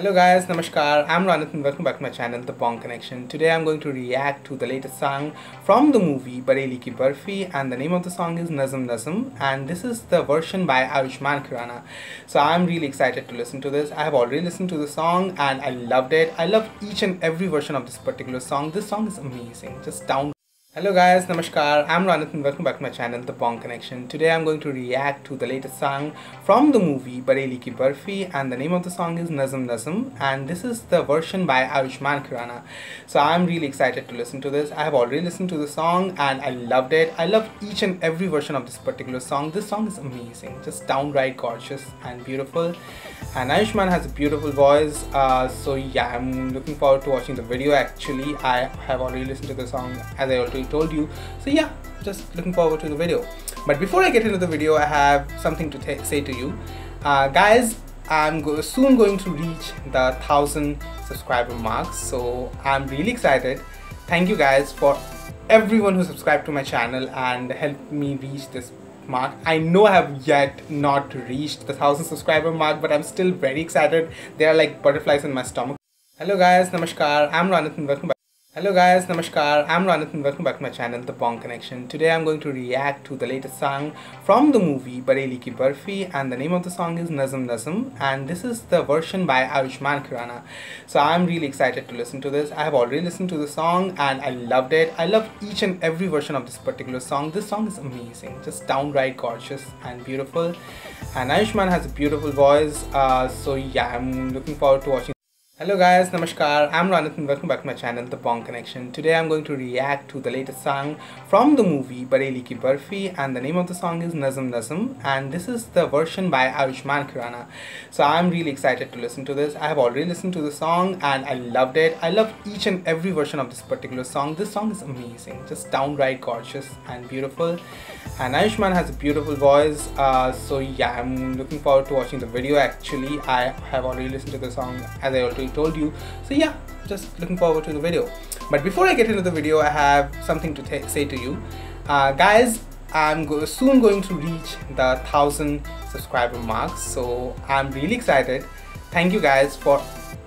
Hello guys, Namaskar. I'm Ranit and welcome back to my channel, The Bong Connection. Today I'm going to react to the latest song from the movie Bareilly Ki Barfi and the name of the song is Nazm Nazm and this is the version by Ayushmann Khurrana. So I'm really excited to listen to this. I have already listened to the song and I loved it. I love each and every version of this particular song. This song is amazing. Just down Hello guys, Namaskar. I'm Ranit welcome back to my channel, The Bong Connection. Today I'm going to react to the latest song from the movie Bareilly Ki Barfi and the name of the song is Nazm Nazm and this is the version by Ayushmann Khurrana. So I'm really excited to listen to this. I have already listened to the song and I loved it. I love each and every version of this particular song. This song is amazing, just downright gorgeous and beautiful. And Ayushmann has a beautiful voice. Uh, so yeah, I'm looking forward to watching the video. Actually, I have already listened to the song as I already told you. So yeah just looking forward to the video. But before I get into the video I have something to say to you. Uh, guys I'm go soon going to reach the thousand subscriber mark. So I'm really excited. Thank you guys for everyone who subscribed to my channel and helped me reach this mark. I know i have yet not reached the thousand subscriber mark but i'm still very excited. There are like butterflies in my stomach. Hello guys namaskar. I'm ranit welcome back Hello guys, Namaskar. I'm Ranit and welcome back to my channel, The Bong Connection. Today I'm going to react to the latest song from the movie Bareilly Ki Barfi and the name of the song is Nazm Nazm and this is the version by Ayushmann Khurrana. So I'm really excited to listen to this. I have already listened to the song and I loved it. I love each and every version of this particular song. This song is amazing, just downright gorgeous and beautiful. And Ayushmann has a beautiful voice. Uh, so yeah, I'm looking forward to watching Hello guys, Namaskar. I'm Ranit and welcome back to my channel, The Bong Connection. Today I'm going to react to the latest song from the movie Bareilly Ki Barfi and the name of the song is Nazm Nazm and this is the version by Ayushmann Khurrana. So I'm really excited to listen to this. I have already listened to the song and I loved it. I love each and every version of this particular song. This song is amazing, just downright gorgeous and beautiful. And Ayushmann has a beautiful voice. Uh, so yeah, I'm looking forward to watching the video. Actually, I have already listened to the song as I already told you. So yeah just looking forward to the video. But before I get into the video I have something to say to you. Uh, guys I'm go soon going to reach the thousand subscriber mark. So I'm really excited. Thank you guys for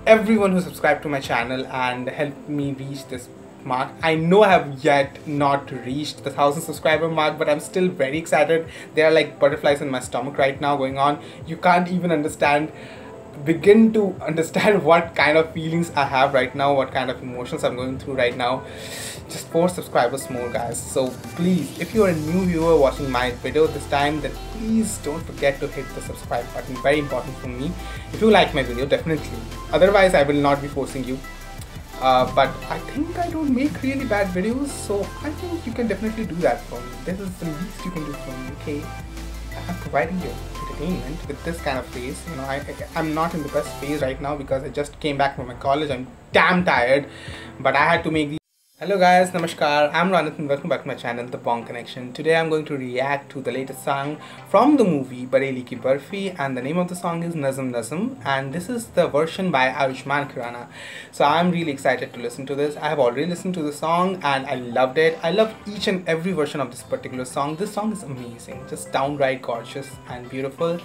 everyone who subscribed to my channel and helped me reach this mark. I know i have yet not reached the thousand subscriber mark but i'm still very excited. There are like butterflies in my stomach right now going on. You can't even understand begin to understand what kind of feelings I have right now, what kind of emotions I'm going through right now. Just four subscribers more guys. So please, if you're a new viewer watching my video this time, then please don't forget to hit the subscribe button. Very important for me. If you like my video, definitely. Otherwise, I will not be forcing you. Uh, but I think I don't make really bad videos, so I think you can definitely do that for me. This is the least you can do for me, okay? I'm providing you entertainment with this kind of phase. You know, I, I'm not in the best phase right now because I just came back from my college. I'm damn tired, but I had to make these Hello guys, Namaskar. I'm Ranit and welcome back to my channel, The Bong Connection. Today I'm going to react to the latest song from the movie Bareilly Ki Barfi and the name of the song is Nazm Nazm and this is the version by Ayushmann Khurrana. So I'm really excited to listen to this. I have already listened to the song and I loved it. I love each and every version of this particular song. This song is amazing, just downright gorgeous and beautiful.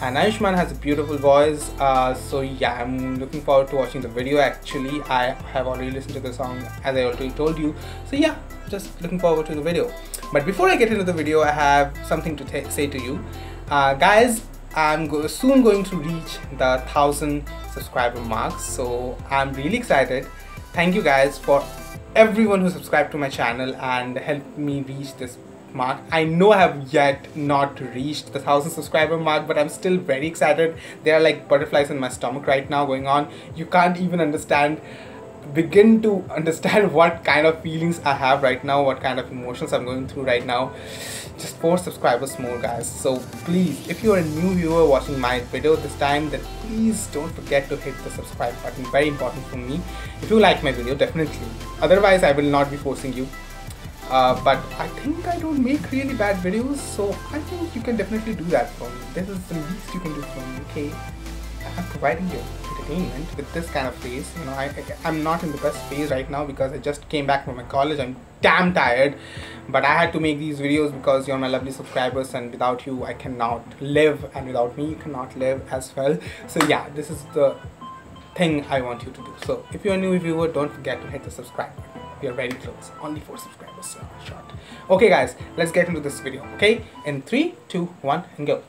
And Ayushmann has a beautiful voice. Uh, so yeah, I'm looking forward to watching the video. Actually, I have already listened to the song as I already told you. So yeah just looking forward to the video. But before I get into the video I have something to say to you. Uh, guys I'm go soon going to reach the thousand subscriber mark. So I'm really excited. Thank you guys for everyone who subscribed to my channel and helped me reach this mark. I know i have yet not reached the thousand subscriber mark but i'm still very excited. There are like butterflies in my stomach right now going on. You can't even understand begin to understand what kind of feelings I have right now, what kind of emotions I'm going through right now. Just four subscribers more guys. So please, if you're a new viewer watching my video this time, then please don't forget to hit the subscribe button. Very important for me. If you like my video, definitely. Otherwise, I will not be forcing you. Uh, but I think I don't make really bad videos, so I think you can definitely do that for me. This is the least you can do for me, okay? I'm providing you entertainment with this kind of phase. You know, I, I am not in the best phase right now because I just came back from my college. I'm damn tired, but I had to make these videos because you're my lovely subscribers, and without you, I cannot live, and without me, you cannot live as well. So yeah, this is the thing I want you to do. So if you're a new viewer, don't forget to hit the subscribe button. We are very close. Only four subscribers so short. Okay guys, let's get into this video. Okay, in three, two, one, and go.